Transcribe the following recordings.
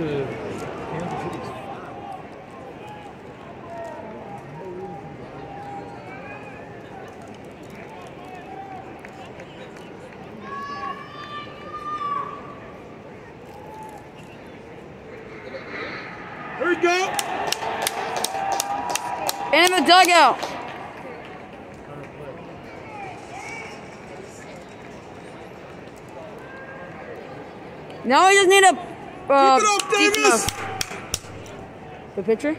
to Kansas City's Here we go. In the dugout. Now we just need a uh, Keep it up, Davis. The pitcher?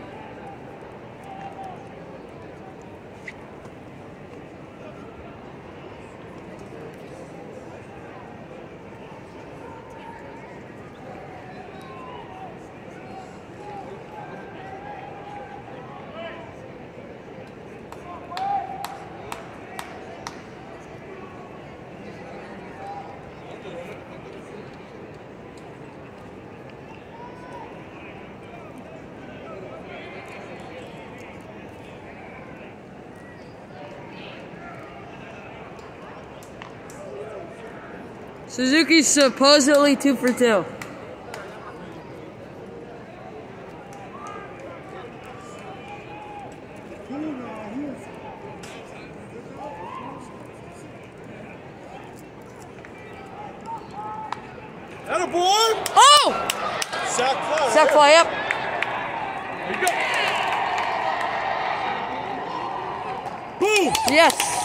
Suzuki's supposedly two for two. Atta boy. Oh! Sac fly. Sac fly up. There you go. Boom. Yes.